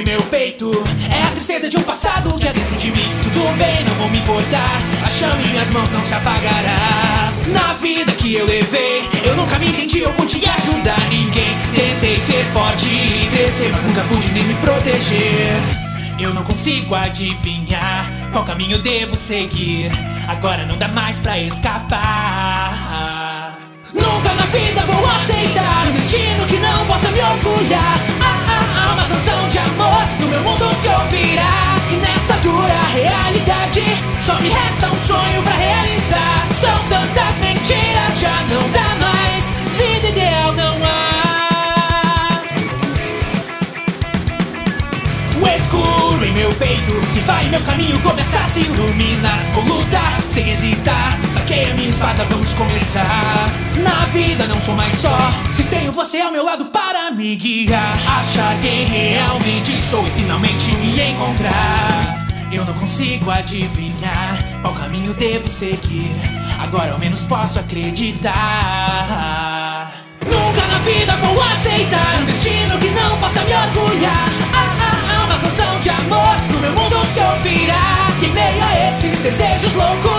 meu peito. É a tristeza de um passado que há dentro de mim. Tudo bem, não vou me importar. A chama em minhas mãos não se apagará. Na vida que eu levei Eu nunca me entendi, eu pude ajudar ninguém. Tentei ser forte e crescer Mas nunca pude nem me proteger. Eu não consigo adivinhar Qual caminho devo seguir. Agora não dá mais pra escapar me resta um sonho pra realizar. São tantas mentiras, já não dá mais. Vida ideal não há. O escuro em meu peito Se vai meu caminho começa a se iluminar. Vou lutar sem hesitar Saquei a minha espada, vamos começar. Na vida não sou mais só Se tenho você ao meu lado para me guiar. Achar quem realmente sou e finalmente me encontrar Eu não consigo adivinhar Qual caminho devo seguir. Agora ao menos posso acreditar. Nunca na vida vou aceitar Um destino que não possa me orgulhar. Ah, ah, ah, uma canção de amor No meu mundo se ouvirá. E em meio a esses desejos loucos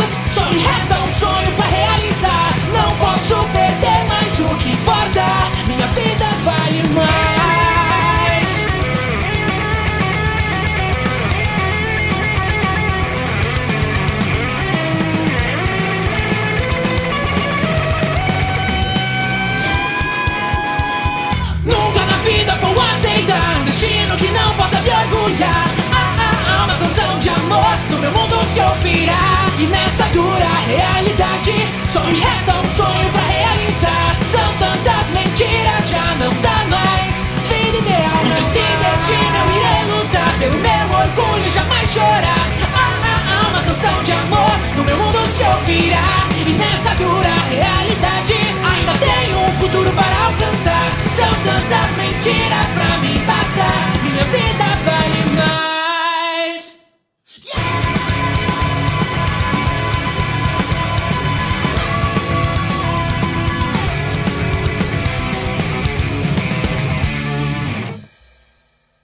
dura realidade. Ainda tenho um futuro para alcançar. São